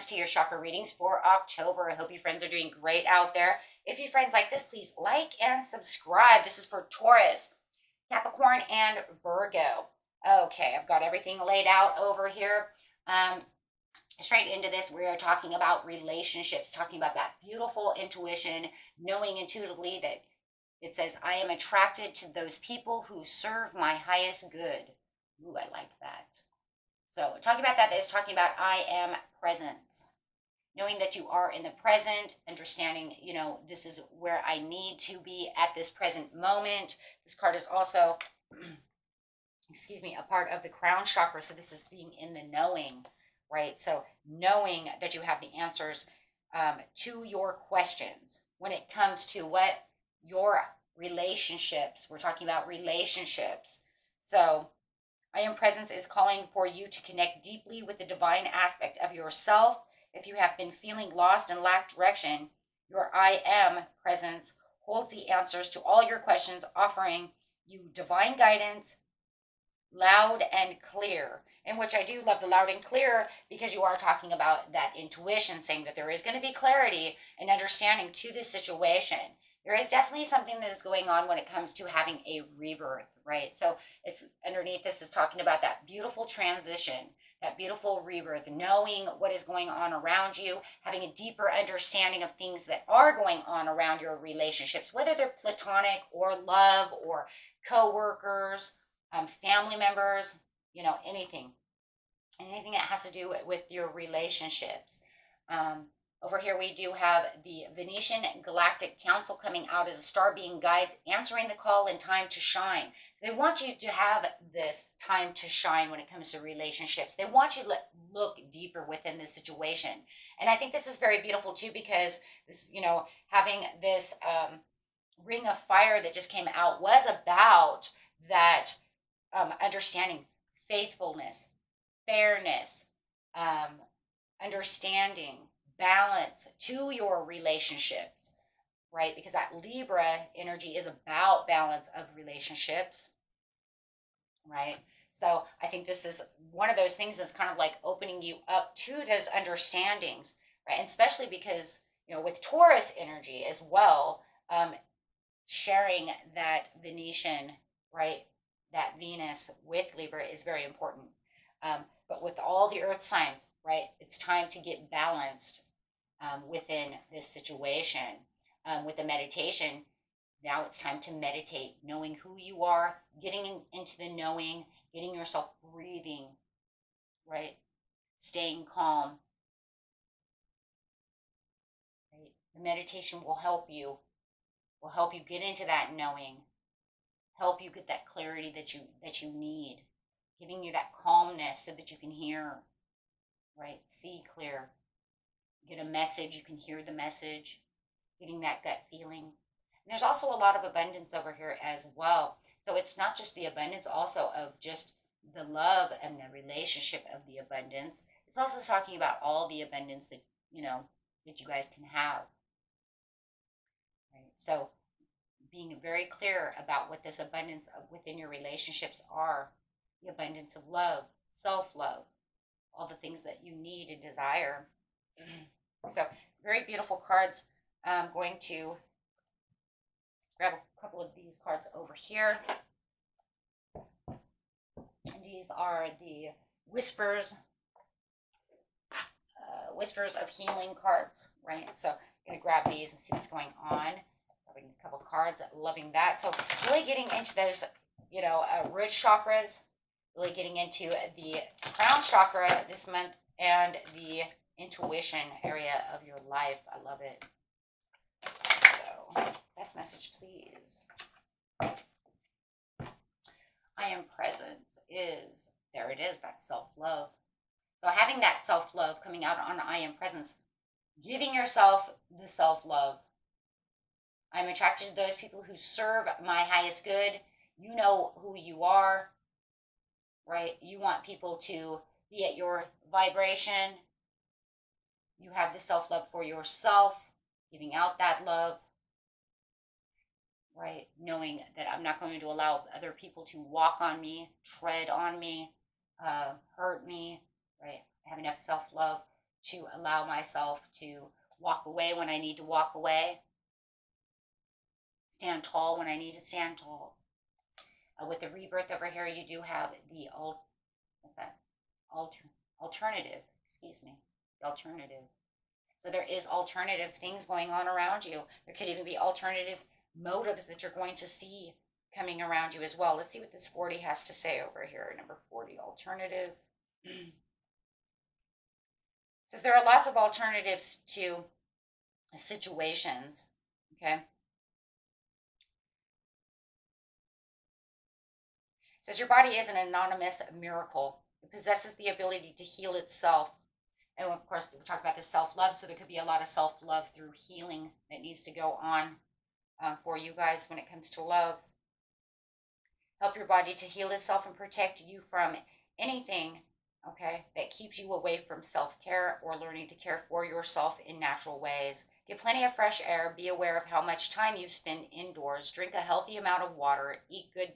to your chakra readings for October. I hope you friends are doing great out there. If you friends like this, please like and subscribe. This is for Taurus, Capricorn, and Virgo. Okay, I've got everything laid out over here. Um, straight into this, we are talking about relationships, talking about that beautiful intuition, knowing intuitively that it says, I am attracted to those people who serve my highest good. Ooh, I like that. So, talking about that is talking about I am presence. Knowing that you are in the present, understanding, you know, this is where I need to be at this present moment. This card is also, excuse me, a part of the crown chakra. So, this is being in the knowing, right? So, knowing that you have the answers um, to your questions when it comes to what your relationships. We're talking about relationships. So, I am presence is calling for you to connect deeply with the divine aspect of yourself. If you have been feeling lost and lack direction, your I am presence holds the answers to all your questions, offering you divine guidance, loud and clear. In which I do love the loud and clear because you are talking about that intuition, saying that there is going to be clarity and understanding to this situation there is definitely something that is going on when it comes to having a rebirth, right? So it's underneath this is talking about that beautiful transition, that beautiful rebirth, knowing what is going on around you, having a deeper understanding of things that are going on around your relationships, whether they're platonic or love or co-workers, um, family members, you know, anything, anything that has to do with your relationships. Um, over here, we do have the Venusian Galactic Council coming out as a star being guides, answering the call in time to shine. They want you to have this time to shine when it comes to relationships. They want you to look deeper within this situation. And I think this is very beautiful too, because this, you know, having this um, ring of fire that just came out was about that um, understanding faithfulness, fairness, um, understanding balance to your relationships, right? Because that Libra energy is about balance of relationships, right? So I think this is one of those things that's kind of like opening you up to those understandings, right? And especially because, you know, with Taurus energy as well, um, sharing that Venusian, right? That Venus with Libra is very important. Um, but with all the earth signs, right? It's time to get balanced um, within this situation. Um, with the meditation, now it's time to meditate, knowing who you are, getting in, into the knowing, getting yourself breathing, right? Staying calm. Right? The meditation will help you, will help you get into that knowing, help you get that clarity that you that you need, giving you that calmness so that you can hear, right? See clear get a message, you can hear the message, getting that gut feeling. And there's also a lot of abundance over here as well. So it's not just the abundance also of just the love and the relationship of the abundance. It's also talking about all the abundance that, you know, that you guys can have. Right? So being very clear about what this abundance of within your relationships are the abundance of love, self love, all the things that you need and desire. So very beautiful cards. I'm going to grab a couple of these cards over here. These are the Whispers, uh, Whispers of Healing cards, right? So I'm going to grab these and see what's going on. Grabbing a couple cards, loving that. So really getting into those, you know, uh, root chakras, really getting into the crown chakra this month and the intuition area of your life. I love it. So, best message, please. I am present is there it is, that self love. So, having that self love coming out on I am presence, giving yourself the self love. I'm attracted to those people who serve my highest good. You know who you are, right? You want people to be at your vibration, you have the self love for yourself, giving out that love, right? Knowing that I'm not going to allow other people to walk on me, tread on me, uh, hurt me, right? I have enough self love to allow myself to walk away when I need to walk away, stand tall when I need to stand tall. Uh, with the rebirth over here, you do have the al- what's that? Alter- alternative. Excuse me. The alternative. So there is alternative things going on around you. There could even be alternative motives that you're going to see coming around you as well. Let's see what this 40 has to say over here. Number 40, alternative. Says there are lots of alternatives to situations. Okay. Says your body is an anonymous miracle. It possesses the ability to heal itself. And of course, we talk about the self love. So there could be a lot of self love through healing that needs to go on um, for you guys when it comes to love. Help your body to heal itself and protect you from anything, okay, that keeps you away from self care or learning to care for yourself in natural ways. Get plenty of fresh air. Be aware of how much time you spend indoors. Drink a healthy amount of water. Eat good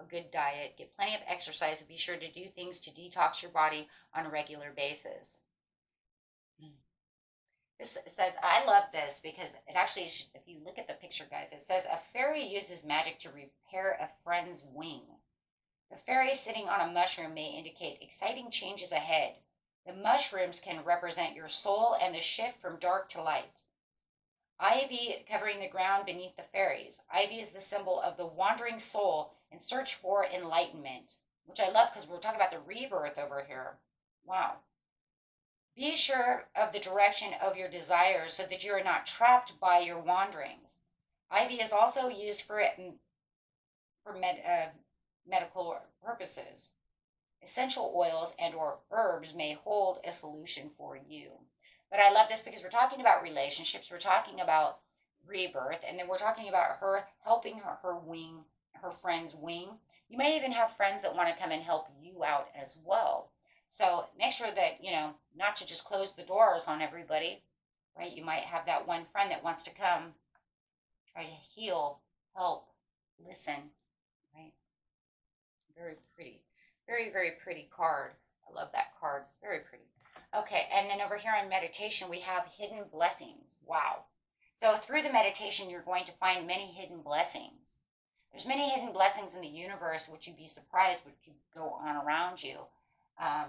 a good diet, get plenty of exercise, and be sure to do things to detox your body on a regular basis. Hmm. This says, I love this because it actually, if you look at the picture, guys, it says a fairy uses magic to repair a friend's wing. The fairy sitting on a mushroom may indicate exciting changes ahead. The mushrooms can represent your soul and the shift from dark to light. Ivy covering the ground beneath the fairies. Ivy is the symbol of the wandering soul in search for enlightenment, which I love because we're talking about the rebirth over here. Wow. Be sure of the direction of your desires so that you are not trapped by your wanderings. Ivy is also used for for med, uh, medical purposes. Essential oils and or herbs may hold a solution for you. But I love this because we're talking about relationships, we're talking about rebirth, and then we're talking about her helping her, her wing, her friend's wing. You may even have friends that want to come and help you out as well. So make sure that, you know, not to just close the doors on everybody, right? You might have that one friend that wants to come, try to heal, help, listen, right? Very pretty. Very, very pretty card. I love that card. It's very pretty. Okay, and then over here in meditation, we have hidden blessings. Wow. So through the meditation, you're going to find many hidden blessings. There's many hidden blessings in the universe, which you'd be surprised what could go on around you. Um,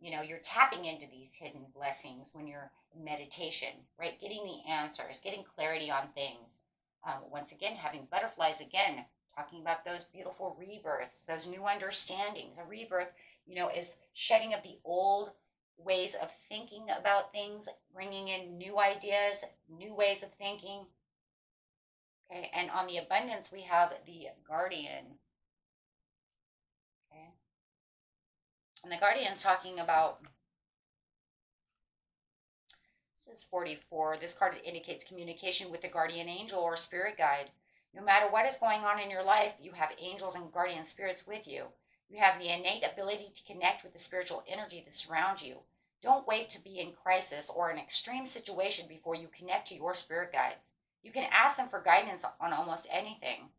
you know, you're tapping into these hidden blessings when you're in meditation, right? Getting the answers, getting clarity on things. Um, once again, having butterflies again, talking about those beautiful rebirths, those new understandings. A rebirth, you know, is shedding of the old ways of thinking about things, bringing in new ideas, new ways of thinking. Okay, and on the abundance, we have the guardian. Okay, and the guardian's talking about. This is 44. This card indicates communication with the guardian angel or spirit guide. No matter what is going on in your life, you have angels and guardian spirits with you. You have the innate ability to connect with the spiritual energy that surrounds you. Don't wait to be in crisis or an extreme situation before you connect to your spirit guides. You can ask them for guidance on almost anything.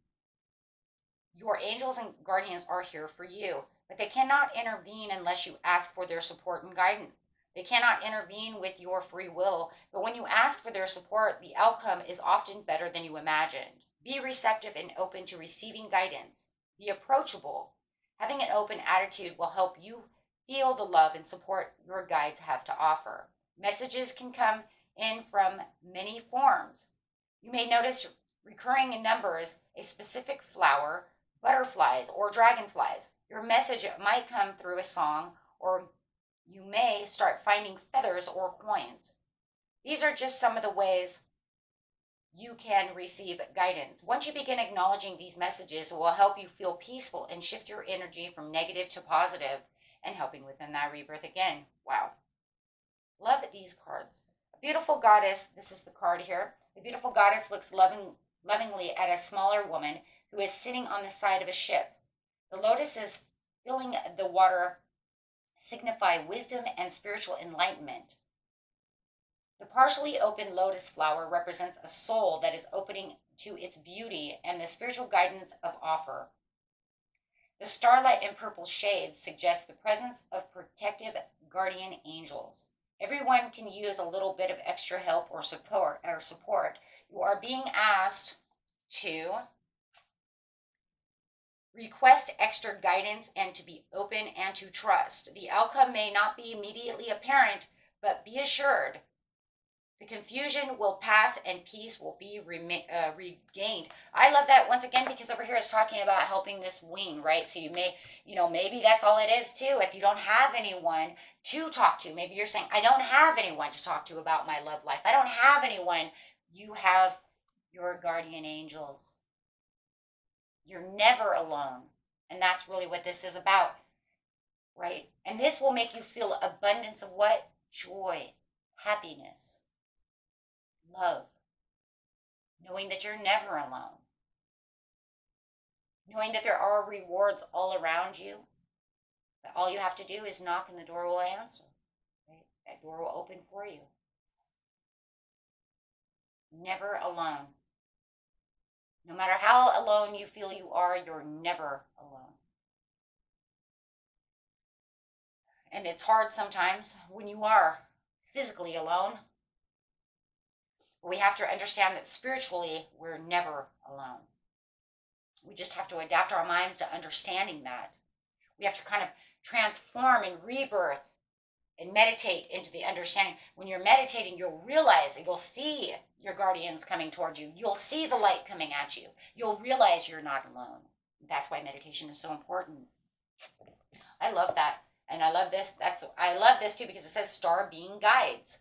Your angels and guardians are here for you, but they cannot intervene unless you ask for their support and guidance. They cannot intervene with your free will, but when you ask for their support, the outcome is often better than you imagined. Be receptive and open to receiving guidance. Be approachable. Having an open attitude will help you feel the love and support your guides have to offer. Messages can come in from many forms. You may notice recurring in numbers a specific flower, butterflies, or dragonflies. Your message might come through a song, or you may start finding feathers or coins. These are just some of the ways you can receive guidance. Once you begin acknowledging these messages, it will help you feel peaceful and shift your energy from negative to positive and helping within that rebirth again. Wow. Love these cards. Beautiful goddess, this is the card here. The beautiful goddess looks loving, lovingly at a smaller woman who is sitting on the side of a ship. The lotuses filling the water signify wisdom and spiritual enlightenment. The partially open lotus flower represents a soul that is opening to its beauty and the spiritual guidance of offer. The starlight and purple shades suggest the presence of protective guardian angels. Everyone can use a little bit of extra help or support or support. You are being asked to request extra guidance and to be open and to trust. The outcome may not be immediately apparent, but be assured the confusion will pass and peace will be uh, regained. I love that once again because over here it's talking about helping this wing, right? So you may, you know, maybe that's all it is too. If you don't have anyone to talk to, maybe you're saying, I don't have anyone to talk to about my love life. I don't have anyone. You have your guardian angels. You're never alone. And that's really what this is about, right? And this will make you feel abundance of what? Joy, happiness love, knowing that you're never alone, knowing that there are rewards all around you. That all you have to do is knock and the door will answer. Right? That door will open for you. Never alone. No matter how alone you feel you are, you're never alone. And it's hard sometimes when you are physically alone we have to understand that spiritually, we're never alone. We just have to adapt our minds to understanding that. We have to kind of transform and rebirth and meditate into the understanding. When you're meditating, you'll realize you'll see your guardians coming towards you. You'll see the light coming at you. You'll realize you're not alone. That's why meditation is so important. I love that. And I love this. That's I love this too because it says star being guides.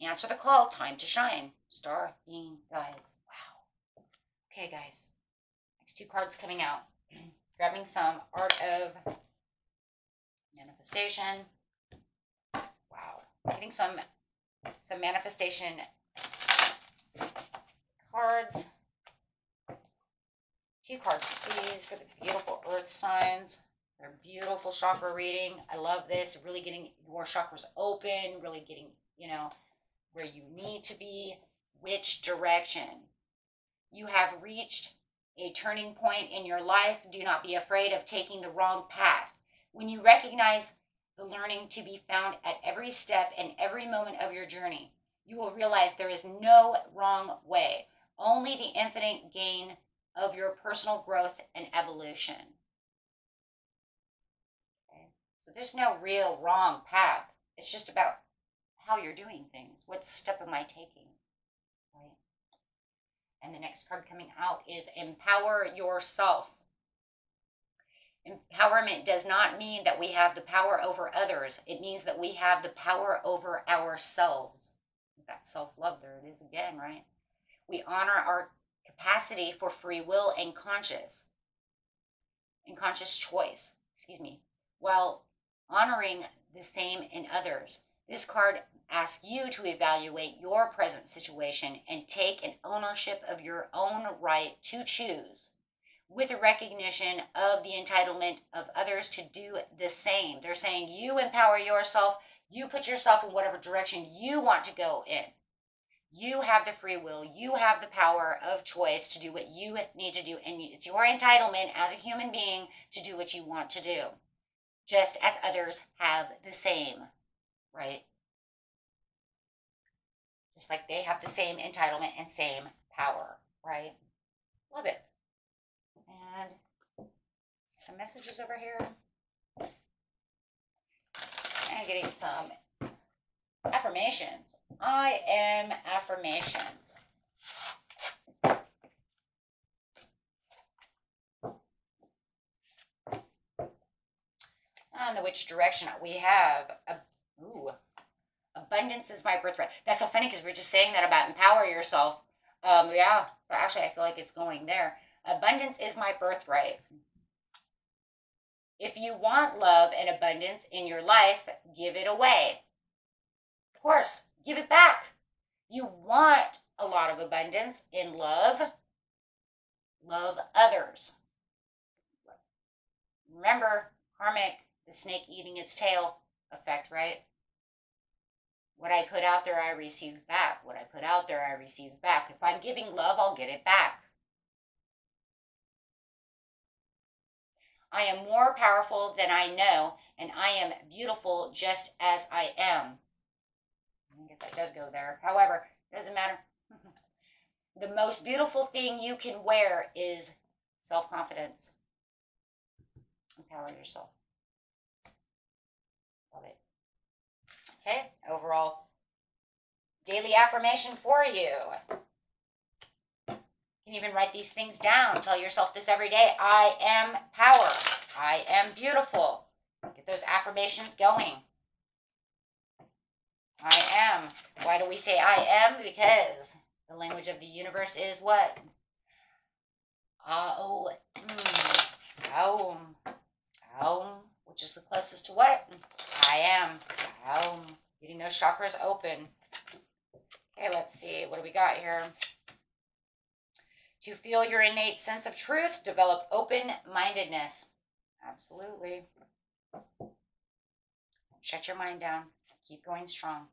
Answer the call. Time to shine. Star being guides. Wow. Okay, guys. Next two cards coming out. Grabbing some Art of Manifestation. Wow. Getting some some manifestation cards. Two cards, please, for the beautiful earth signs. They're beautiful chakra reading. I love this. Really getting your chakras open, really getting, you know, where you need to be, which direction. You have reached a turning point in your life. Do not be afraid of taking the wrong path. When you recognize the learning to be found at every step and every moment of your journey, you will realize there is no wrong way, only the infinite gain of your personal growth and evolution. Okay? So there's no real wrong path. It's just about how you're doing things. What step am I taking? Right? And the next card coming out is empower yourself. Empowerment does not mean that we have the power over others. It means that we have the power over ourselves. That self love, there it is again, right? We honor our capacity for free will and conscious and conscious choice, excuse me, while honoring the same in others. This card asks you to evaluate your present situation and take an ownership of your own right to choose with a recognition of the entitlement of others to do the same. They're saying you empower yourself, you put yourself in whatever direction you want to go in. You have the free will, you have the power of choice to do what you need to do, and it's your entitlement as a human being to do what you want to do, just as others have the same right? Just like they have the same entitlement and same power, right? Love it. And some messages over here. And getting some affirmations. I am affirmations. on the which direction we have a abundance is my birthright. That's so funny because we're just saying that about empower yourself. Um, yeah, so actually, I feel like it's going there. Abundance is my birthright. If you want love and abundance in your life, give it away. Of course, give it back. You want a lot of abundance in love, love others. Remember, karmic, the snake eating its tail effect, right? What I put out there, I receive back. What I put out there, I receive back. If I'm giving love, I'll get it back. I am more powerful than I know, and I am beautiful just as I am. I guess that does go there. However, it doesn't matter. the most beautiful thing you can wear is self confidence. Empower yourself. Love it. Okay, overall daily affirmation for you. You can even write these things down. Tell yourself this every day. I am power. I am beautiful. Get those affirmations going. I am. Why do we say I am? Because the language of the universe is what? Mm, oh, oh, which is the closest to what? I am. Oh, getting those chakras open. Okay, let's see. What do we got here? To feel your innate sense of truth, develop open mindedness. Absolutely. Shut your mind down. Keep going strong.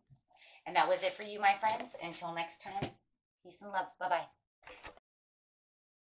And that was it for you, my friends. Until next time, peace and love. Bye bye.